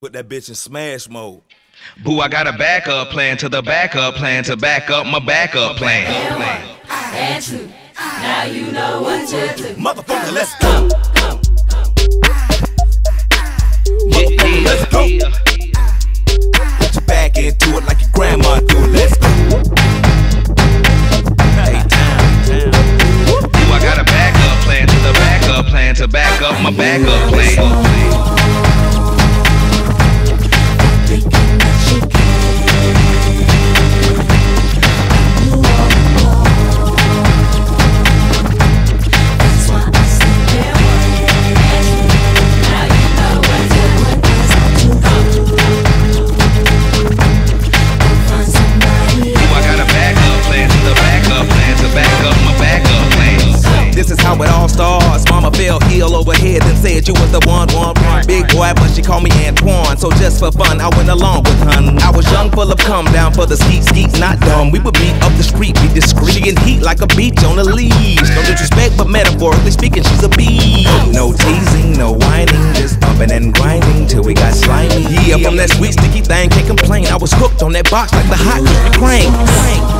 Put that bitch in smash mode. Boo, I got a backup plan to the backup plan to back up my backup plan. and two. Now you know what to do. Motherfucker, let's go. Yeah, let's go. Put your back into it like your grandma do. Let's go. Hey, time, time. Boo, I got a backup plan to the backup plan to back up my backup plan. Fell heel over head and said you was the one, one, one. Big Boi, but she called me Antwan. So just for fun, I went along with her. I was young, full of come down for the skeet, skeet, not dumb. We would beat up the street, be discreet. She in heat like a beach on a leash. No disrespect, but metaphorically speaking, she's a beast. No teasing, no whining, just bumping and grinding till we got slimy. Yeah, from that sweet sticky thing, can't complain. I was hooked on that box like the hot Krispy Kreme.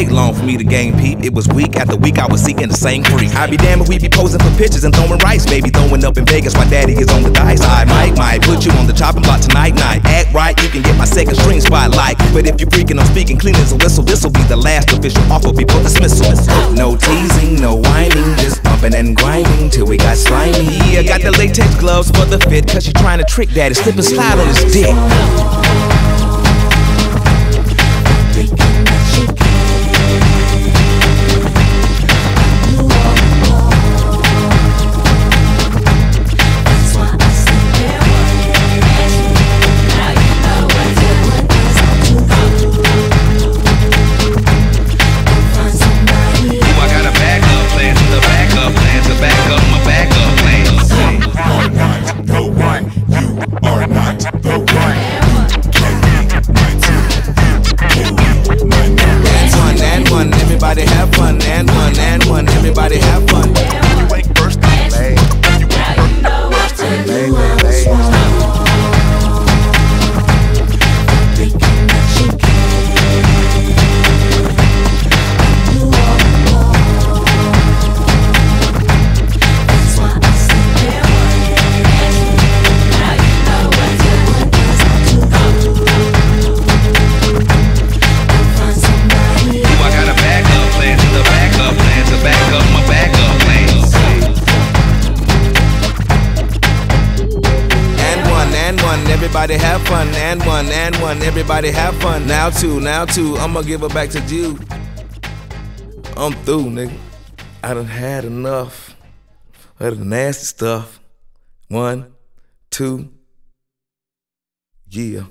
Take long for me to gain peep. It was week after week I was seeking the same freak. I'd be damn if we be posing for pictures and throwing rice, baby. Throwing up in Vegas while daddy is on the dice. I might, might put you on the chopping block tonight, night. Act right, you can get my second string spotlight. But if you're freaking on speaking clean as a whistle, this'll be the last official offer before dismissal. No teasing, no whining, just bumping and grinding till we got slimy. Yeah, got the latex gloves for the fit, cause she trying to trick daddy. Slip and slide on his dick. Are everybody have fun. And one, and one, everybody have fun. Now two, now two, I'ma give it back to you. I'm through, nigga. I done had enough of the nasty stuff. One, two, yeah.